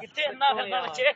ਕਿੱਥੇ ਇੰਨਾ ਫਿਰਦਾ ਬੱਚੇ?